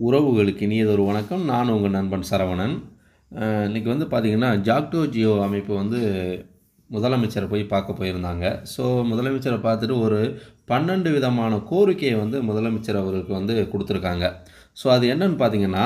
உறவுகளுக்கு இனியதொரு வணக்கம். நான் உங்கள் நண்பன் சரவணன். இன்றைக்கி இன்னைக்கு வந்து பார்த்திங்கன்னா ஜாக்டோ ஜியோ அமைப்பு வந்து முதலமைச்சரை போய் பார்க்க போயிருந்தாங்க. ஸோ முதலமைச்சரை பார்த்துட்டு ஒரு பன்னெண்டு விதமான கோரிக்கையை வந்து முதலமைச்சர் அவருக்கு வந்து கொடுத்துருக்காங்க. ஸோ அது என்னன்னு பார்த்தீங்கன்னா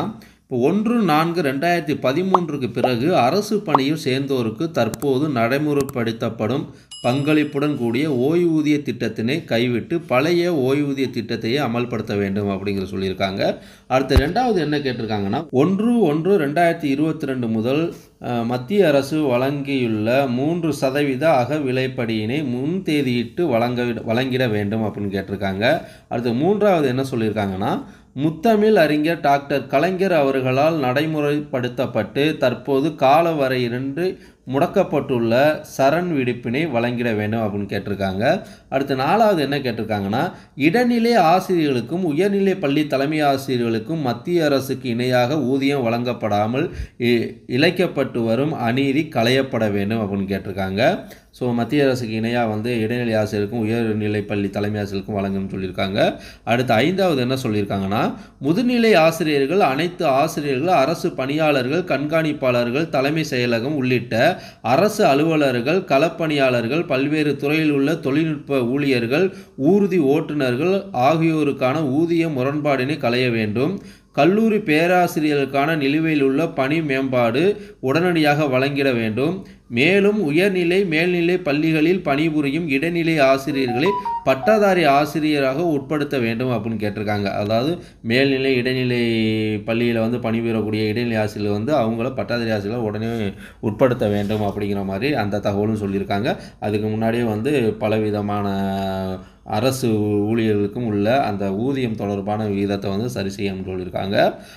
இப்போ ஒன்று நான்கு ரெண்டாயிரத்தி பதிமூன்றுக்கு பிறகு அரசு பணியில் சேர்ந்தோருக்கு தற்போது நடைமுறைப்படுத்தப்படும் பங்களிப்புடன் கூடிய ஓய்வூதிய திட்டத்தினை கைவிட்டு பழைய ஓய்வூதிய திட்டத்தையே அமல்படுத்த வேண்டும் அப்படிங்கிற சொல்லியிருக்காங்க. அடுத்து ரெண்டாவது என்ன கேட்டிருக்காங்கன்னா ஒன்று ஒன்று ரெண்டாயிரத்தி இருபத்தி ரெண்டு முதல் மத்திய அரசு வழங்கியுள்ள மூன்று சதவீத அக விலைப்படியினை முன் தேதியிட்டு வழங்க வழங்கிட வேண்டும் அப்படின்னு கேட்டிருக்காங்க. அடுத்து மூன்றாவது என்ன சொல்லியிருக்காங்கன்னா முத்தமிழ் அறிஞர் டாக்டர் கலைஞர் அவர்களால் நடைமுறைப்படுத்தப்பட்டு தற்போது கால வரையின்றி முடக்கப்பட்டுள்ள சரண் விடுப்பினை வழங்கிட வேண்டும் அப்படின்னு கேட்டிருக்காங்க. அடுத்து நாலாவது என்ன கேட்டிருக்காங்கன்னா இடைநிலை ஆசிரியர்களுக்கும் உயர்நிலை பள்ளி தலைமை ஆசிரியர்களுக்கும் மத்திய அரசுக்கு இணையாக ஊதியம் வழங்கப்படாமல் இ- இழைக்கப்பட்டு வரும் அநீதி களையப்பட வேண்டும் அப்படின்னு கேட்டிருக்காங்க. ஸோ மத்திய அரசுக்கு இணையாக வந்து இடைநிலை ஆசிரியருக்கும் உயர்நிலை பள்ளி தலைமை ஆசிரியருக்கும் வழங்கும்னு சொல்லியிருக்காங்க. அடுத்து ஐந்தாவது என்ன சொல்லியிருக்காங்கன்னா முதுநிலை ஆசிரியர்கள் அனைத்து ஆசிரியர்கள் அரசு பணியாளர்கள் கண்காணிப்பாளர்கள் தலைமை செயலகம் உள்ளிட்ட அரசு அலுவலர்கள் களப்பணியாளர்கள் பல்வேறு துறையில் உள்ள தொழில்நுட்ப ஊழியர்கள் ஊர்தி ஓட்டுநர்கள் ஆகியோருக்கான ஊதிய முரண்பாடினை களைய வேண்டும். கல்லூரி பேராசிரியர்களுக்கான நிலுவையில் உள்ள பணி மேம்பாடு உடனடியாக வழங்கிட வேண்டும். மேலும் உயர்நிலை மேல்நிலை பள்ளிகளில் பணிபுரியும் இடைநிலை ஆசிரியர்களை பட்டதாரி ஆசிரியராக உட்படுத்த வேண்டும் அப்படின்னு கேட்டிருக்காங்க. அதாவது மேல்நிலை இடைநிலை பள்ளியில் வந்து பணிபுரியக்கூடிய இடைநிலை ஆசிரியர் வந்து அவங்கள பட்டதாரி ஆசிரியர்களை உடனே உட்படுத்த வேண்டும் அப்படிங்கிற மாதிரி அந்த தகவலும் சொல்லியிருக்காங்க. அதுக்கு முன்னாடியே வந்து பலவிதமான அரசு ஊழியர்களுக்கும் உள்ள அந்த ஊதியம் தொடர்பான விகிதத்தை வந்து சரி செய்யணும்னு சொல்லியிருக்காங்க.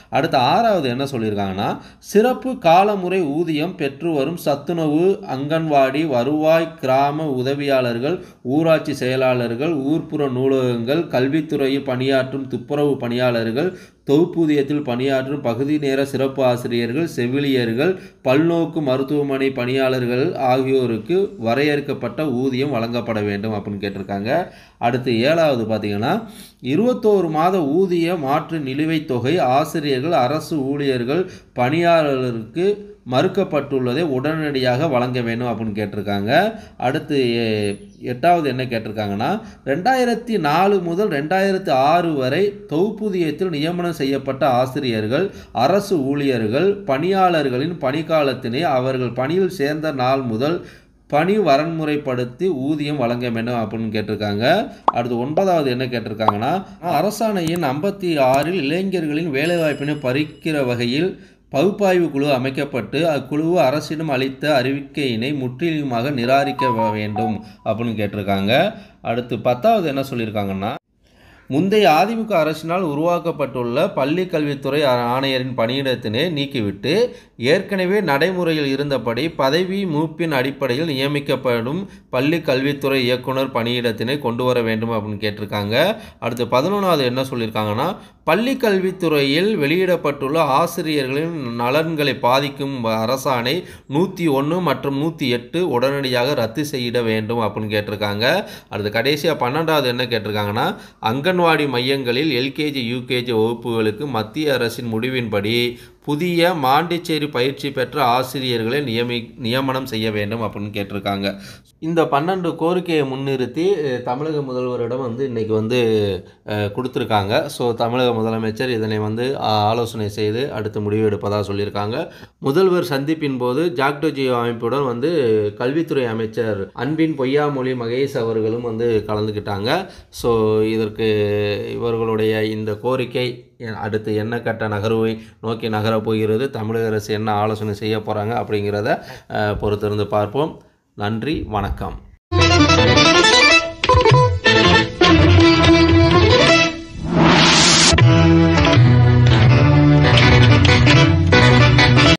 அடுத்து ஆறாவது என்ன சொல்லியிருக்காங்கன்னா சிறப்பு காலமுறை ஊதியம் பெற்று வரும் சத்துணவு அங்கன்வாடி வருவாய் கிராம உதவியாளர்கள் ஊராட்சி செயலாளர்கள் ஊர்ப்புற நூலகங்கள் கல்வித்துறையில் பணியாற்றும் துப்புரவு பணியாளர்கள் தொகுப்பூதியத்தில் பணியாற்றும் பகுதி நேர சிறப்பு ஆசிரியர்கள் செவிலியர்கள் பல்நோக்கு மருத்துவமனை பணியாளர்கள் ஆகியோருக்கு வரையறுக்கப்பட்ட ஊதியம் வழங்கப்பட வேண்டும் அப்படின்னு கேட்டிருக்காங்க. அடுத்து ஏழாவது பார்த்தீங்கன்னா இருபத்தோரு மாத ஊதிய மாற்று நிலுவைத் தொகை ஆசிரியர்கள் அரசு ஊழியர்கள் பணியாளர்களுக்கு மறுக்கப்பட்டுள்ளதை உடனடியாக வழங்க வேண்டும் அப்படின்னு கேட்டிருக்காங்க. அடுத்து எட்டாவது என்ன கேட்டிருக்காங்கன்னா ரெண்டாயிரத்தி நாலு முதல் ரெண்டாயிரத்தி ஆறு வரை தொகுப்பூதியத்தில் நியமனம் செய்யப்பட்ட ஆசிரியர்கள் அரசு ஊழியர்கள் பணியாளர்களின் பணிக்காலத்தினை அவர்கள் பணியில் சேர்ந்த நாள் முதல் பணி வரன்முறைப்படுத்தி ஊதியம் வழங்க வேண்டும் அப்படின்னு கேட்டிருக்காங்க. அடுத்து ஒன்பதாவது என்ன கேட்டிருக்காங்கன்னா அரசாணையின் ஐம்பத்தி ஆறில் இளைஞர்களின் வேலைவாய்ப்பினை பறிக்கிற வகையில் பகுப்பாய்வு குழு அமைக்கப்பட்டு அக்குழு அரசிடம் அளித்த அறிவிக்கையினை முற்றிலுமாக நிராகரிக்க வேண்டும் அப்படின்னு கேட்டிருக்காங்க. அடுத்து பத்தாவது என்ன சொல்லியிருக்காங்கன்னா முந்தைய அதிமுக அரசினால் உருவாக்கப்பட்டுள்ள பள்ளி கல்வித்துறை ஆணையரின் பணியிடத்தினை நீக்கிவிட்டு ஏற்கனவே நடைமுறையில் இருந்தபடி பதவி மூப்பின் அடிப்படையில் நியமிக்கப்படும் பள்ளி கல்வித்துறை இயக்குனர் பணியிடத்தினை கொண்டு வர வேண்டும் அப்படின்னு கேட்டிருக்காங்க. அடுத்து பதினொன்றாவது என்ன சொல்லியிருக்காங்கன்னா பள்ளி கல்வித்துறையில் வெளியிடப்பட்டுள்ள ஆசிரியர்களின் நலன்களை பாதிக்கும் அரசாணை நூற்றி ஒன்று மற்றும் நூற்றி எட்டு உடனடியாக ரத்து செய்யிட வேண்டும் அப்படின்னு கேட்டிருக்காங்க. அடுத்து கடைசியாக பன்னெண்டாவது என்ன கேட்டிருக்காங்கன்னா அங்கன் அங்கன்வாடி மையங்களில் எல்கேஜி யூகேஜி வகுப்புகளுக்கு மத்திய அரசின் முடிவின்படி புதிய மாண்டிச்சேரி பயிற்சி பெற்ற ஆசிரியர்களை நியமி நியமனம் செய்ய வேண்டும் அப்படின்னு கேட்டிருக்காங்க. இந்த பன்னெண்டு கோரிக்கையை முன்னிறுத்தி தமிழக முதல்வரிடம் வந்து இன்றைக்கி வந்து கொடுத்துருக்காங்க. ஸோ தமிழக முதலமைச்சர் இதனை வந்து ஆலோசனை செய்து அடுத்து முடிவு எடுப்பதாக சொல்லியிருக்காங்க. முதல்வர் சந்திப்பின் போது ஜாக்டோஜியோ அமைப்புடன் வந்து கல்வித்துறை அமைச்சர் அன்பின் பொய்யாமொழி மகேஷ் அவர்களும் வந்து கலந்துக்கிட்டாங்க ஸோ இதற்கு இவர்களுடைய இந்த கோரிக்கை அடுத்து என்ன கட்ட நகர்வை நோக்கி நகரப் போகிறது? தமிழக அரசு என்ன ஆலோசனை செய்ய போகிறாங்க அப்படிங்கிறத பொறுத்திருந்து பார்ப்போம். நன்றி வணக்கம்.